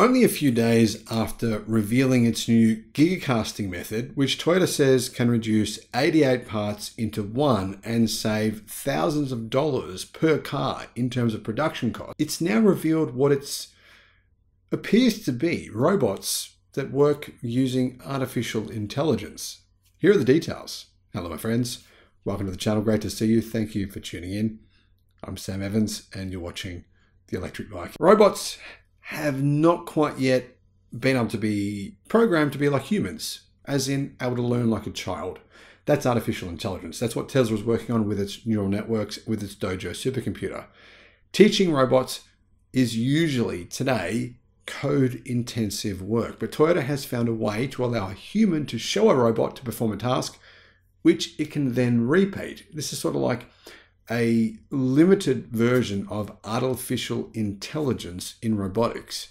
Only a few days after revealing its new gigacasting method, which Toyota says can reduce 88 parts into one and save thousands of dollars per car in terms of production cost, it's now revealed what it appears to be robots that work using artificial intelligence. Here are the details. Hello, my friends. Welcome to the channel. Great to see you. Thank you for tuning in. I'm Sam Evans, and you're watching The Electric Viking. Robots have not quite yet been able to be programmed to be like humans, as in able to learn like a child. That's artificial intelligence. That's what Tesla is working on with its neural networks, with its Dojo supercomputer. Teaching robots is usually today code intensive work, but Toyota has found a way to allow a human to show a robot to perform a task which it can then repeat. This is sort of like a limited version of artificial intelligence in robotics.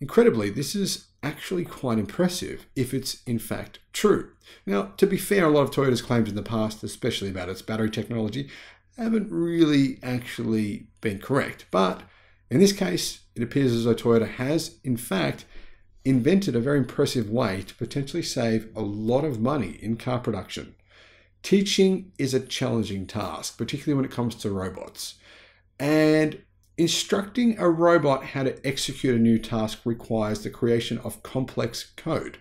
Incredibly, this is actually quite impressive if it's in fact true. Now, to be fair, a lot of Toyota's claims in the past, especially about its battery technology, haven't really actually been correct. But in this case, it appears as though Toyota has, in fact, invented a very impressive way to potentially save a lot of money in car production. Teaching is a challenging task, particularly when it comes to robots. And instructing a robot how to execute a new task requires the creation of complex code.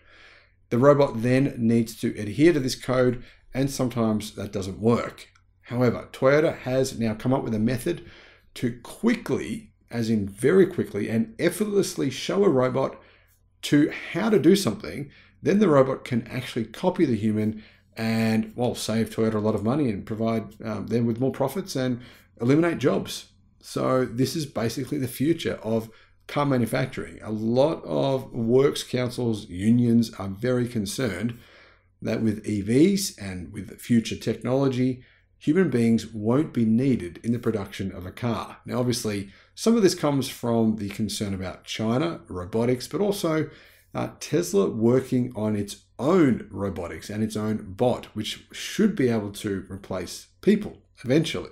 The robot then needs to adhere to this code, and sometimes that doesn't work. However, Toyota has now come up with a method to quickly, as in very quickly, and effortlessly show a robot to how to do something. Then the robot can actually copy the human and well save Toyota a lot of money and provide um, them with more profits and eliminate jobs. So this is basically the future of car manufacturing. A lot of works councils, unions are very concerned that with EVs and with future technology, human beings won't be needed in the production of a car. Now, obviously, some of this comes from the concern about China, robotics, but also uh, Tesla working on its own robotics and its own bot, which should be able to replace people eventually.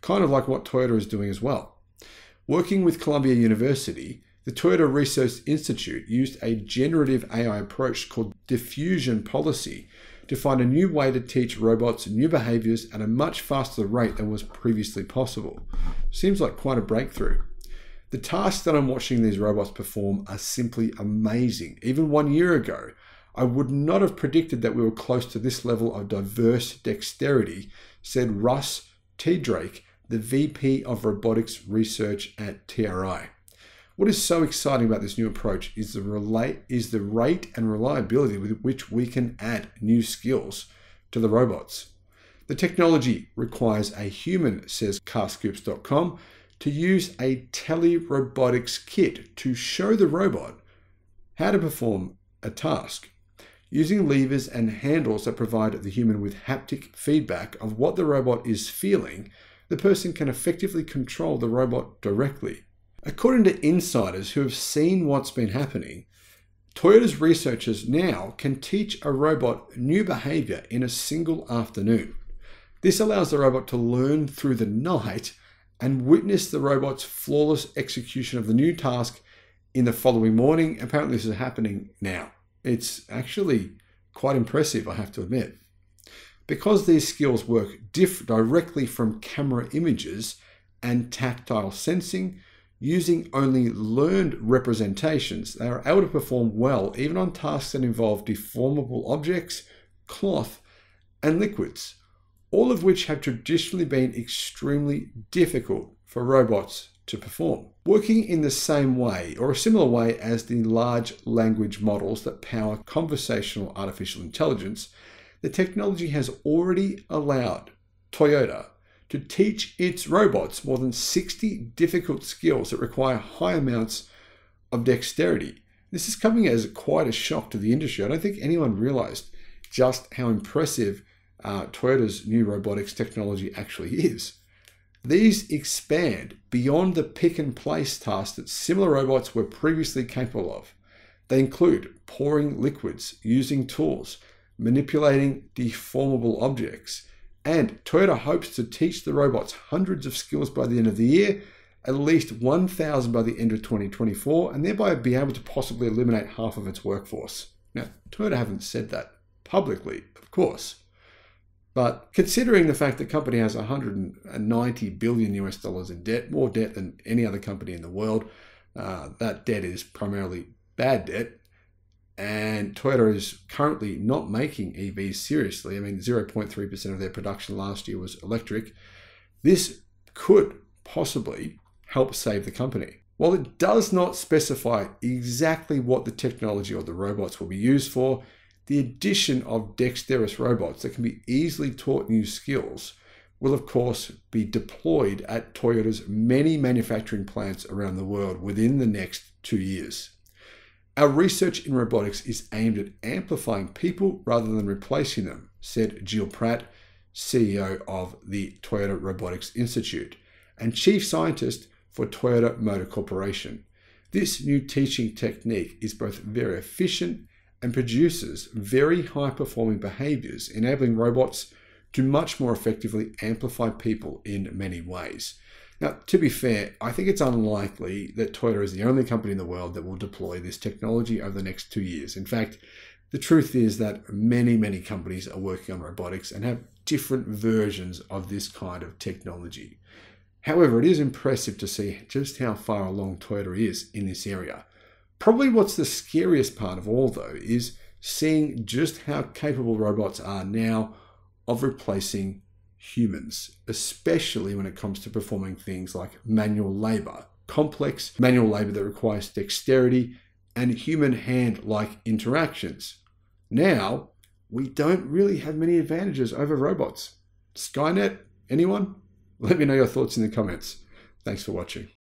Kind of like what Toyota is doing as well. Working with Columbia University, the Toyota Research Institute used a generative AI approach called diffusion policy to find a new way to teach robots new behaviors at a much faster rate than was previously possible. Seems like quite a breakthrough. The tasks that I'm watching these robots perform are simply amazing. Even one year ago, I would not have predicted that we were close to this level of diverse dexterity, said Russ Tedrake, the VP of Robotics Research at TRI. What is so exciting about this new approach is the, relate, is the rate and reliability with which we can add new skills to the robots. The technology requires a human, says carscoops.com, to use a telerobotics kit to show the robot how to perform a task using levers and handles that provide the human with haptic feedback of what the robot is feeling, the person can effectively control the robot directly. According to insiders who have seen what's been happening, Toyota's researchers now can teach a robot new behavior in a single afternoon. This allows the robot to learn through the night and witness the robot's flawless execution of the new task in the following morning. Apparently, this is happening now. It's actually quite impressive, I have to admit. Because these skills work directly from camera images and tactile sensing, using only learned representations, they are able to perform well even on tasks that involve deformable objects, cloth, and liquids, all of which have traditionally been extremely difficult for robots to perform. Working in the same way or a similar way as the large language models that power conversational artificial intelligence, the technology has already allowed Toyota to teach its robots more than 60 difficult skills that require high amounts of dexterity. This is coming as quite a shock to the industry. I don't think anyone realized just how impressive uh, Toyota's new robotics technology actually is. These expand beyond the pick and place tasks that similar robots were previously capable of. They include pouring liquids, using tools, manipulating deformable objects, and Toyota hopes to teach the robots hundreds of skills by the end of the year, at least 1,000 by the end of 2024 and thereby be able to possibly eliminate half of its workforce. Now, Toyota haven't said that publicly, of course. But considering the fact the company has 190 billion US dollars in debt, more debt than any other company in the world, uh, that debt is primarily bad debt. And Toyota is currently not making EVs seriously. I mean, 0.3% of their production last year was electric. This could possibly help save the company. While it does not specify exactly what the technology or the robots will be used for, the addition of dexterous robots that can be easily taught new skills will, of course, be deployed at Toyota's many manufacturing plants around the world within the next two years. Our research in robotics is aimed at amplifying people rather than replacing them, said Jill Pratt, CEO of the Toyota Robotics Institute and chief scientist for Toyota Motor Corporation. This new teaching technique is both very efficient and produces very high performing behaviors, enabling robots to much more effectively amplify people in many ways. Now, to be fair, I think it's unlikely that Toyota is the only company in the world that will deploy this technology over the next two years. In fact, the truth is that many, many companies are working on robotics and have different versions of this kind of technology. However, it is impressive to see just how far along Toyota is in this area. Probably what's the scariest part of all, though, is seeing just how capable robots are now of replacing humans, especially when it comes to performing things like manual labor, complex manual labor that requires dexterity and human hand like interactions. Now, we don't really have many advantages over robots. Skynet, anyone? Let me know your thoughts in the comments. Thanks for watching.